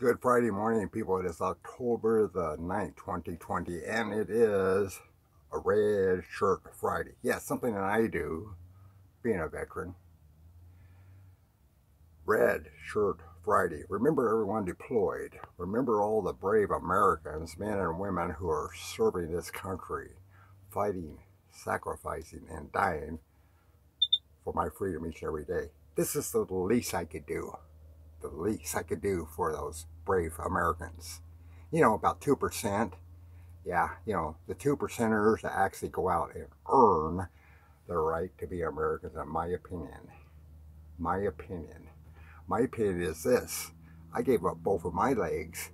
Good Friday morning, people. It is October the 9th, 2020, and it is a Red Shirt Friday. Yes, yeah, something that I do, being a veteran. Red Shirt Friday. Remember everyone deployed. Remember all the brave Americans, men and women who are serving this country, fighting, sacrificing, and dying for my freedom each and every day. This is the least I could do the least I could do for those brave Americans. You know, about 2%. Yeah, you know, the 2 percenters that actually go out and earn the right to be Americans, in my opinion. My opinion. My opinion is this. I gave up both of my legs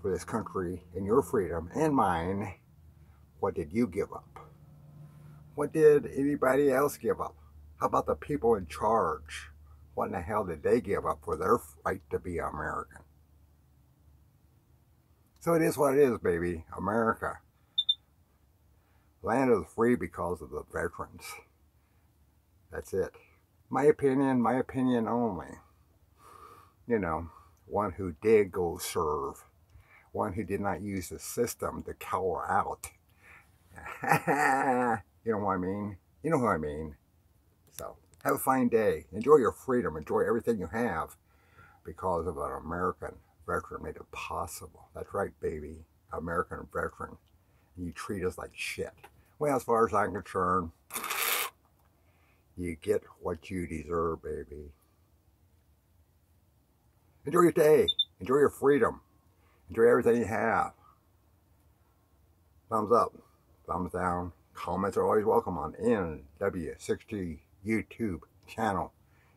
for this country and your freedom and mine. What did you give up? What did anybody else give up? How about the people in charge? What in the hell did they give up for their right to be American? So it is what it is, baby. America. Land of the free because of the veterans. That's it. My opinion, my opinion only. You know, one who did go serve. One who did not use the system to cower out. you know what I mean? You know what I mean. So. Have a fine day. Enjoy your freedom. Enjoy everything you have because of an American veteran made it possible. That's right, baby. American veteran. You treat us like shit. Well, as far as I'm concerned, you get what you deserve, baby. Enjoy your day. Enjoy your freedom. Enjoy everything you have. Thumbs up. Thumbs down. Comments are always welcome on NW6G YouTube channel.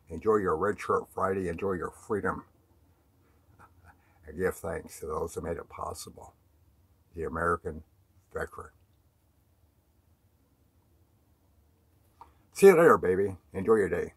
Enjoy your Red Shirt Friday. Enjoy your freedom. I give thanks to those who made it possible. The American veteran. See you later, baby. Enjoy your day.